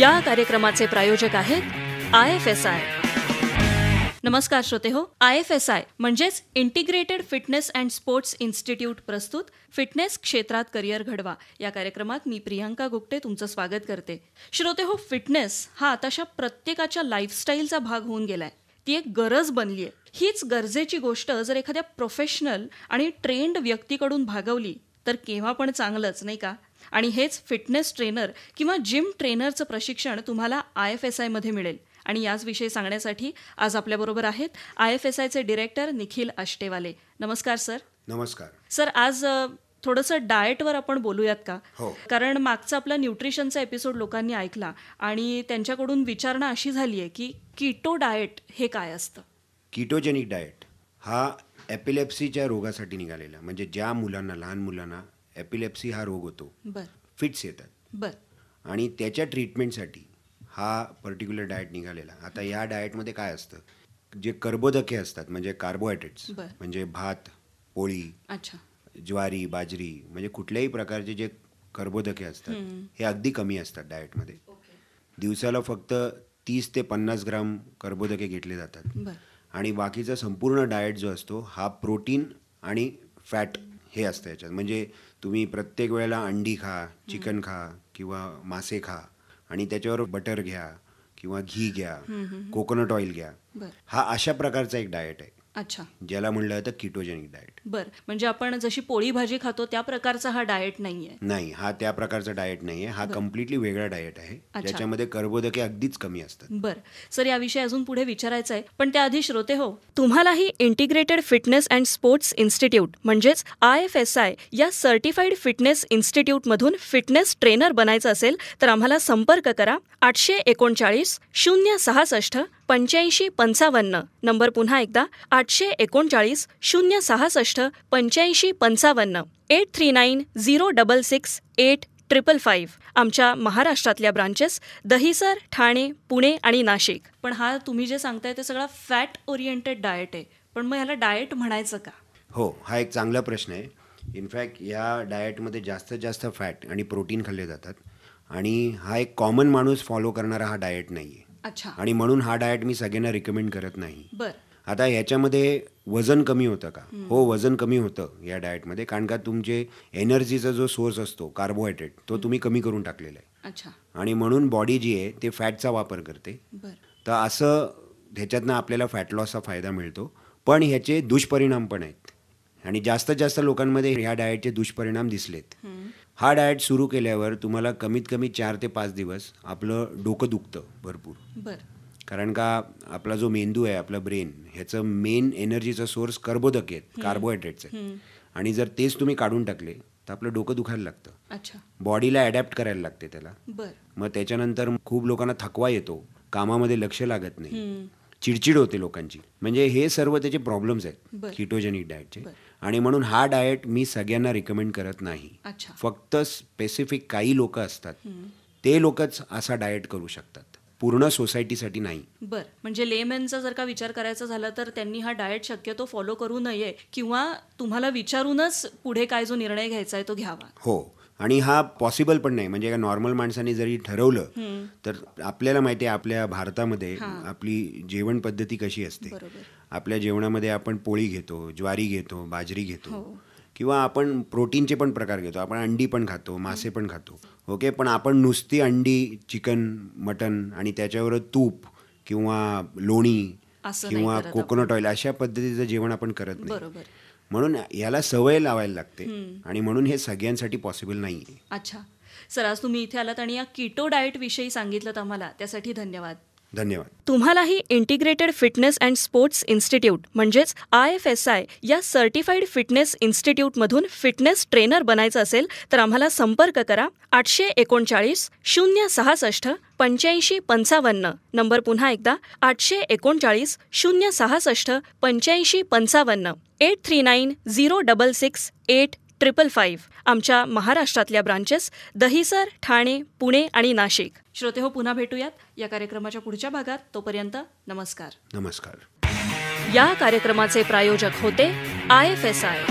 या कार्यक्रमाचे प्रायोजक आहेत आय एफ एस आय. नमस्कार श्रोते हो आय एफ एस आय म्हणजेच integrated fitness and sports institute प्रस्तुत फिटनेस क्षेत्रात करिअर घडवा. या कार्यक्रमात मी प्रियांका गुप्ते तुमचं स्वागत करते. श्रोते हो फिटनेस हा आताशा प्रत्येकाच्या लाईफस्टाईलचा भाग होऊन गेलाय. ती एक गरज बनली आहे. हीच गरजेची गोष्ट जर एखाद्या प्रोफेशनल आणि ट्रेंड व्यक्तीकडून भागवली तर केव्हा पण चांगलंच नाही का? आणि हेच फिटनेस ट्रेनर किंवा जिम ट्रेनरचं प्रशिक्षण तुम्हाला आय एफ एस आयमध्ये मिळेल. आणि याच विषयी सांगण्यासाठी आज आपल्याबरोबर आहेत आय एफ एस आयचे डिरेक्टर निखिल आष्टेवाले. नमस्कार सर. नमस्कार. सर आज थोडंसं डाएटवर आपण बोलूयात का? हो. कारण मागचा आपला न्यूट्रिशनचा एपिसोड लोकांनी ऐकला आणि त्यांच्याकडून विचारणा अशी झाली आहे की कीटो डाएट हे काय असतं? किटोजेनिक डाएट हा एपिलेप्सीच्या रोगासाठी निघालेला. म्हणजे ज्या मुलांना लहान मुलांना एपिलेप्सी हा रोग होतो. बर. फिट्स येतात. बर. आणि त्याच्या ट्रीटमेंटसाठी हा पर्टिक्युलर डाएट निघालेला. आता या डाएटमध्ये काय असतं? जे कर्बोदके असतात म्हणजे कार्बोहायड्रेट्स. म्हणजे भात पोळी अच्छा. ज्वारी बाजरी म्हणजे कुठल्याही प्रकारचे जे कर्बोदके असतात हे अगदी कमी असतात डाएटमध्ये दिवसाला फक्त तीस ते पन्नास ग्राम कर्बोदके घेतले जातात. आणि बाकीचा संपूर्ण डाएट जो असतो हा प्रोटीन आणि फॅट हे असतं याच्यात. म्हणजे तुम्ही प्रत्येक वेळेला अंडी खा चिकन खा किंवा मासे खा आणि त्याच्यावर बटर घ्या किंवा घी घ्या कोकोनट ऑइल घ्या. हा अशा प्रकारचा एक डाएट आहे. अच्छा. ज्याला म्हणलं जातं किटोजेनिक डाएट. बर म्हणजे आपण जशी पोळी भाजी खातो त्या प्रकारचा हा डाएट नाहीये. नाही हा त्या प्रकारचा डाएट नाही आहे हा कम्प्लिटली वेगळा डाएट आहे. ज्याच्यामध्ये कर्बोदके अगदीच कमी असतात. बर. सर याविषयी अजून पुढे विचारायचं आहे. पण त्याआधी श्रोते हो तुम्हालाही integrated fitness and sports institute म्हणजेच आय एफ एस आय या सर्टिफाईड फिटनेस इन्स्टिट्यूटमधून फिटनेस ट्रेनर बनायचं असेल तर आम्हाला संपर्क करा. आठशे एकोणचाळीस शून्य सहासष्ट पंच्याऐंशी पंचावन्न. नंबर पुन्हा एकदा आठशे एकोणचाळीस शून्य सहासष्ट पंच्याऐंशी पंचावन्न eight three nine zero double six eight triple five आमच्या महाराष्ट्रातल्या ब्रांचेस दहिसर ठाणे पुणे आणि नाशिक. पण हा तुम्ही जे सांगताय ते सगळा फॅट ओरिएंटेड डाएट आहे. पण मग ह्याला डाएट म्हणायचं का? हो हा एक चांगला प्रश्न आहे. इनफॅक्ट या डाएटमध्ये जास्तीत जास्त फॅट आणि प्रोटीन खाल्ले जातात. आणि हा एक कॉमन माणूस फॉलो करणारा हा डाएट नाही आहे अच्छा. आणि म्हणून हा डाएट मी सगळ्यांना रिकमेंड करत नाही. बर. आता ह्याच्यामध्ये वजन कमी होतं का? हो वजन कमी होतं या डाएटमध्ये कारण का तुमचे एनर्जीचा जो सोर्स असतो कार्बोहायड्रेट तो तुम्ही कमी करून टाकलेला आहे. अच्छा. आणि म्हणून बॉडी जी आहे ते फॅटचा वापर करते. बर. तर असं ह्याच्यातनं आपल्याला फॅट लॉसचा फायदा मिळतो. पण ह्याचे दुष्परिणाम पण आहेत. आणि जास्तीत जास्त लोकांमध्ये ह्या डाएटचे दुष्परिणाम दिसलेत. हा डाएट सुरू केल्यावर तुम्हाला कमीत कमी चार ते पाच दिवस आपलं डोकं दुखतं भरपूर. बर. कारण का आपला जो मेंदू आहे आपला ब्रेन ह्याचं मेन एनर्जीचा सोर्स कर्बोदके आहेत कार्बोहायड्रेट्स आहेत. आणि जर तेच तुम्ही काढून टाकले तर आपलं डोकं दुखायला लागतं. अच्छा. बॉडीला अडॅप्ट करायला लागते त्याला. बर. मग त्याच्यानंतर खूप लोकांना थकवा येतो कामामध्ये लक्ष लागत नाही. चिडचिड होते लोकांची. म्हणजे हे सर्व त्याचे प्रॉब्लेम्स आहेत. किटोजेनिक डाएटचे आणि म्हणून हा डाएट मी सगळ्यांना रिकमेंड करत नाही. फक्त स्पेसिफिक काही लोक असतात. ते लोकच असा डाएट करू शकतात. पूर्ण सोसायटीसाठी नाही. बर म्हणजे लेमॅनचा जर का विचार करायचा झाला तर त्यांनी हा डाएट शक्यतो फॉलो करू नये किंवा तुम्हाला विचारूनच पुढे काय जो निर्णय घ्यायचा आहे तो घ्यावा. हो आणि हा पॉसिबल पण नाही. म्हणजे एका नॉर्मल माणसाने जरी ठरवलं तर आपल्याला माहिती आहे आपल्या भारतामध्ये आपली जेवण पद्धती कशी असते. आपल्या जेवणामध्ये आपण पोळी घेतो ज्वारी घेतो बाजरी घेतो. किंवा आपण प्रोटीनचे पण प्रकार घेतो आपण अंडी पण खातो मासे पण खातो. ओके? पण आपण नुसती अंडी चिकन मटन आणि त्याच्यावर तूप किंवा लोणी किंवा कोकोनट ऑइल अशा पद्धतीचं जेवण आपण करत नाही. बरोबर. म्हणून याला सवय लावायला लागते आणि म्हणून हे सगळ्यांसाठी पॉसिबल नाही अच्छा. सर आज तुम्ही इथे आलात आणि या कीटो डाएट विषयी सांगितलं आम्हाला. त्यासाठी धन्यवाद. धन्यवाद. तुम्हालाही integrated fitness and sports institute म्हणजेच आय एफ एस आय या सर्टिफाईड फिटनेस इन्स्टिट्यूटमधून फिटनेस ट्रेनर बनायचं असेल तर आम्हाला संपर्क करा आठशे एकोणचाळीस शून्य सहासष्ट पंच्याऐंशी पंचावन्न. नंबर पुन्हा एकदा आठशे एकोणचाळीस शून्य सहासष्ट पंच्याऐंशी पंचावन्न. Eight three nine zero double six eight triple five आमच्या महाराष्ट्रातल्या ब्रांचेस दहिसर ठाणे पुणे आणि नाशिक. श्रोते हो पुन्हा भेटूयात. या कार्यक्रमाच्या पुढच्या भागात. तोपर्यंत नमस्कार. नमस्कार. या कार्यक्रमाचे प्रायोजक होते आय एफ एस आय.